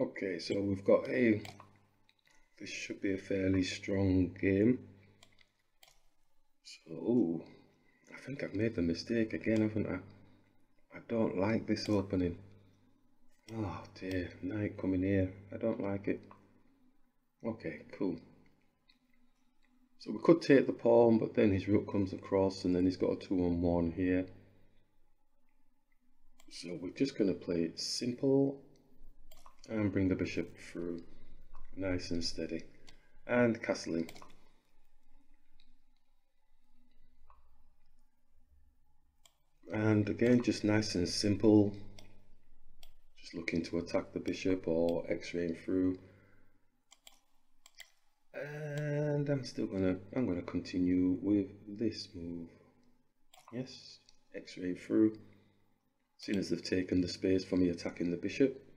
Okay, so we've got a, this should be a fairly strong game. So, ooh, I think I've made the mistake again, haven't I? I don't like this opening. Oh dear, knight coming here. I don't like it. Okay, cool. So we could take the pawn, but then his rook comes across and then he's got a two on one here. So we're just going to play it simple and bring the bishop through nice and steady and castling. And again, just nice and simple. Just looking to attack the bishop or x-raying through. And I'm still gonna, I'm gonna continue with this move. Yes, x-ray through. Seeing as they've taken the space for me attacking the bishop.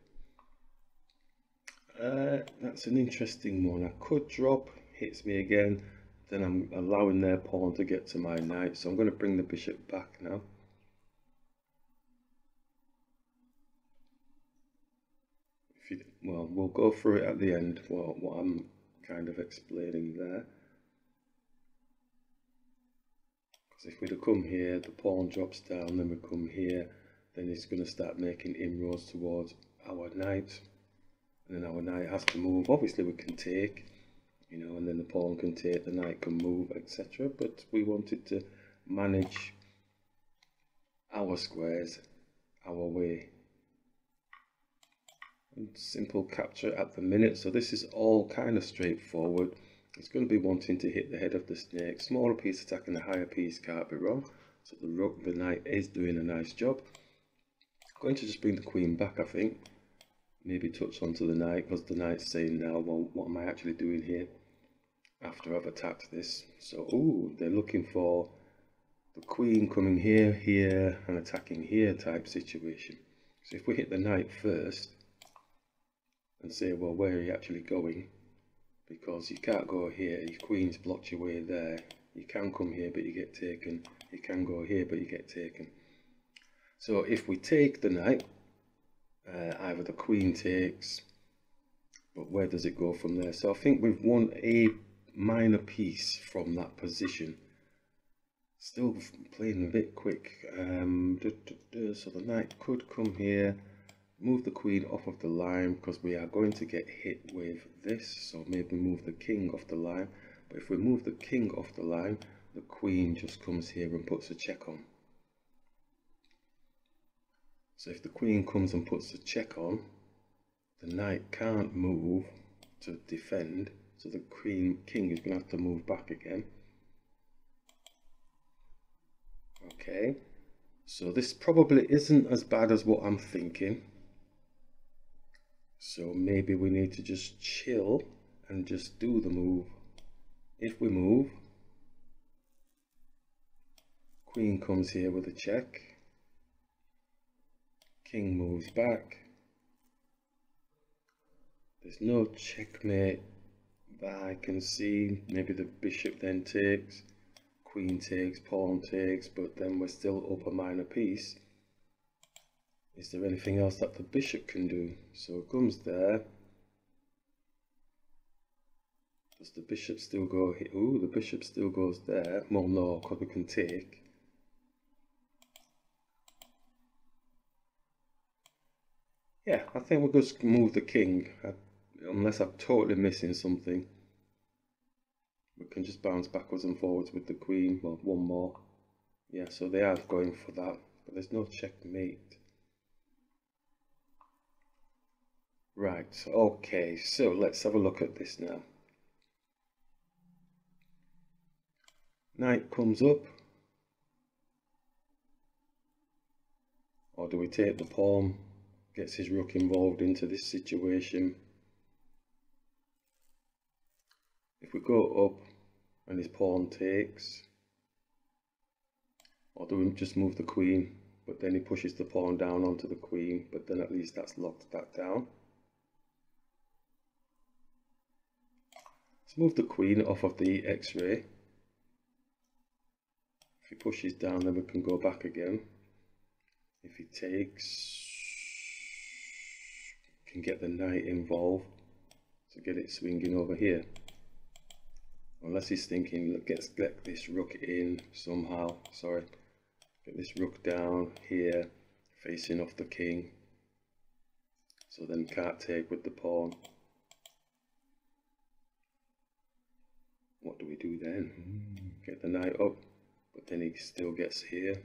Uh, that's an interesting one. I could drop, hits me again, then I'm allowing their pawn to get to my knight. So I'm going to bring the bishop back now. You, well, we'll go through it at the end, what, what I'm kind of explaining there. Because if we'd have come here, the pawn drops down, then we come here, then it's going to start making inroads towards our knight and then our knight has to move. Obviously we can take you know and then the pawn can take the knight can move etc but we wanted to manage our squares our way. And simple capture at the minute. So this is all kind of straightforward. It's going to be wanting to hit the head of the snake. Smaller piece attacking the higher piece can't be wrong. So the rook the knight is doing a nice job. Going to just bring the queen back I think maybe touch onto the knight because the knight's saying now well what am I actually doing here after I've attacked this? So oh they're looking for the queen coming here here and attacking here type situation. So if we hit the knight first and say well where are you actually going? Because you can't go here your queen's blocked your way there. You can come here but you get taken. You can go here but you get taken. So if we take the knight uh, either the queen takes but where does it go from there? So I think we've won a minor piece from that position. Still playing a bit quick. Um, duh, duh, duh. so the knight could come here move the queen off of the line because we are going to get hit with this. So maybe move the king off the line. But if we move the king off the line the queen just comes here and puts a check on so if the queen comes and puts a check on, the knight can't move to defend, so the queen king is going to have to move back again. Okay, so this probably isn't as bad as what I'm thinking. So maybe we need to just chill and just do the move. If we move, queen comes here with a check king moves back. There's no checkmate that I can see. Maybe the bishop then takes, queen takes, pawn takes, but then we're still up a minor piece. Is there anything else that the bishop can do? So it comes there. Does the bishop still go here? Ooh, the bishop still goes there. Well, no, because we can take. Yeah, I think we'll just move the king, uh, unless I'm totally missing something. We can just bounce backwards and forwards with the queen, well, one more. Yeah, so they are going for that, but there's no checkmate. Right, okay, so let's have a look at this now. Knight comes up. Or do we take the pawn? Gets his rook involved into this situation. If we go up and his pawn takes, or do we just move the queen, but then he pushes the pawn down onto the queen, but then at least that's locked that down. Let's move the queen off of the x-ray. If he pushes down then we can go back again. If he takes, can get the knight involved to get it swinging over here. Unless he's thinking, let's get this rook in somehow. Sorry. Get this rook down here, facing off the king. So then can't take with the pawn. What do we do then? Hmm, get the knight up, but then he still gets here.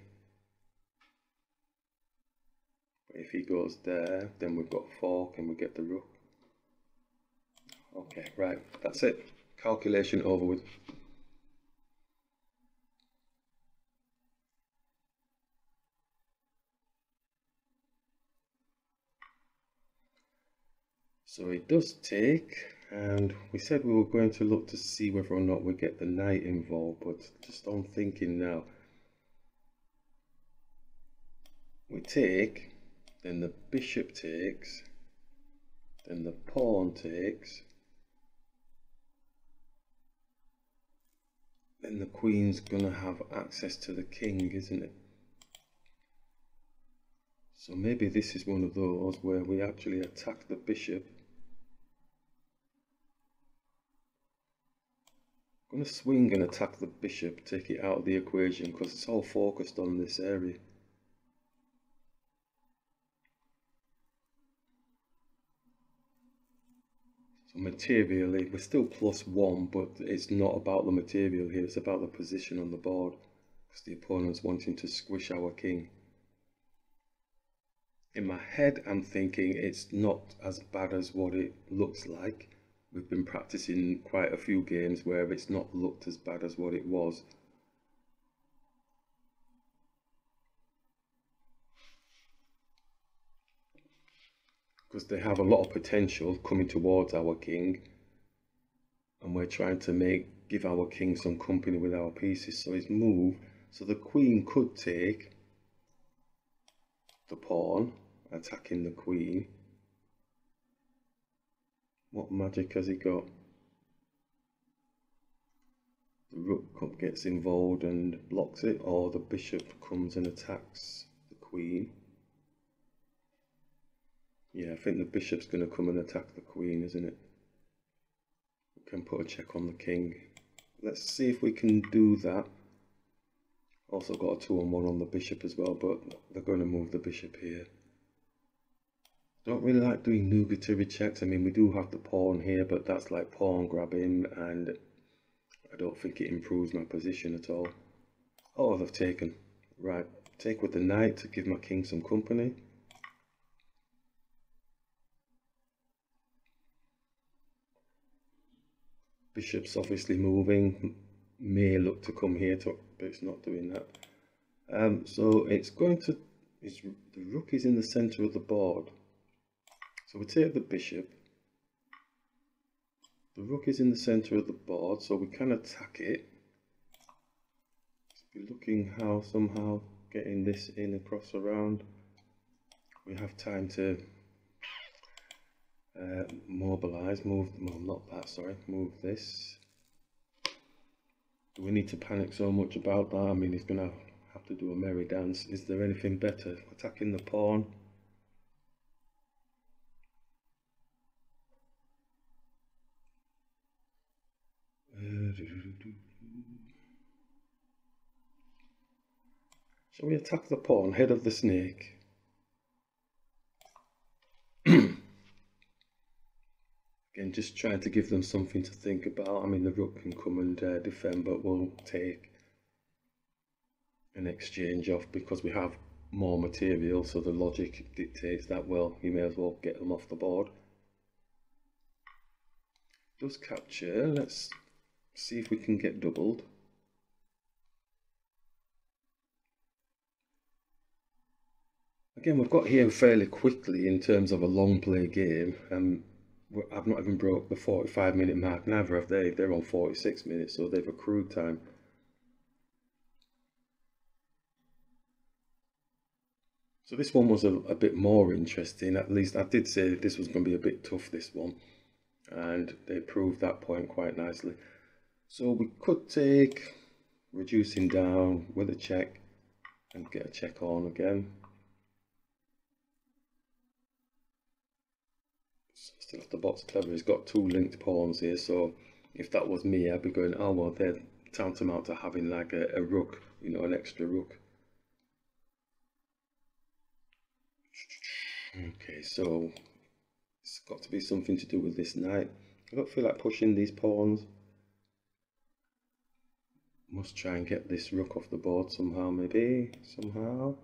But if he goes there, then we've got fork and we get the rook. Okay, right, that's it. Calculation over with. So it does take, and we said we were going to look to see whether or not we get the knight involved, but just on thinking now. We take, then the bishop takes, then the pawn takes, then the queen's gonna have access to the king, isn't it? So maybe this is one of those where we actually attack the bishop. I'm going to swing and attack the bishop, take it out of the equation because it's all focused on this area. Materially, we're still plus one, but it's not about the material here, it's about the position on the board because the opponent's wanting to squish our king in my head I'm thinking it's not as bad as what it looks like. We've been practicing quite a few games where it's not looked as bad as what it was. Because they have a lot of potential coming towards our king. And we're trying to make give our king some company with our pieces. So his move, so the queen could take the pawn attacking the queen. What magic has he got? The rook gets involved and blocks it, or the bishop comes and attacks the queen. Yeah, I think the bishop's going to come and attack the queen, isn't it? We can put a check on the king. Let's see if we can do that. Also got a 2 on 1 on the bishop as well, but they're going to move the bishop here. Don't really like doing nugatory checks. I mean, we do have the pawn here, but that's like pawn grabbing, and I don't think it improves my position at all. Oh, they've taken. Right, take with the knight to give my king some company. Bishop's obviously moving. May look to come here, to, but it's not doing that. Um, so it's going to. The rook is in the center of the board. So we take the bishop. The rook is in the center of the board, so we can attack it. Be looking how somehow getting this in across around. We have time to uh, mobilize, move, well not that, sorry, move this. Do we need to panic so much about that? I mean, he's going to have to do a merry dance. Is there anything better? Attacking the pawn. So we attack the pawn, head of the snake. Again, just trying to give them something to think about. I mean, the rook can come and uh, defend, but we'll take an exchange off because we have more material. So the logic dictates that, well, you may as well get them off the board. Does capture. Let's see if we can get doubled. Again, we've got here fairly quickly in terms of a long play game. Um, I've not even broke the 45 minute mark, neither have they. They're on 46 minutes, so they've accrued time. So this one was a, a bit more interesting. At least I did say this was going to be a bit tough, this one. And they proved that point quite nicely. So we could take reducing down with a check and get a check on again. Still off the box clever. He's got two linked pawns here, so if that was me, I'd be going, oh well, they're tantamount to having like a, a rook, you know, an extra rook. Okay, so it's got to be something to do with this knight. I don't feel like pushing these pawns. Must try and get this rook off the board somehow, maybe, somehow.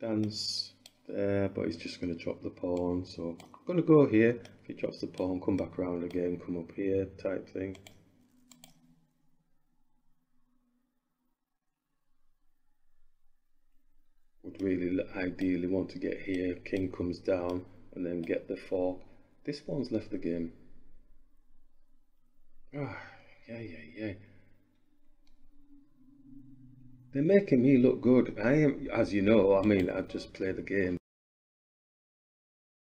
Dance there, but he's just going to drop the pawn, so I'm going to go here. If he drops the pawn, come back around again, come up here, type thing. Would really ideally want to get here, king comes down, and then get the fork. This one's left the game. Ah, yeah, yeah, yeah. They're making me look good. I am, as you know, I mean, I just play the game.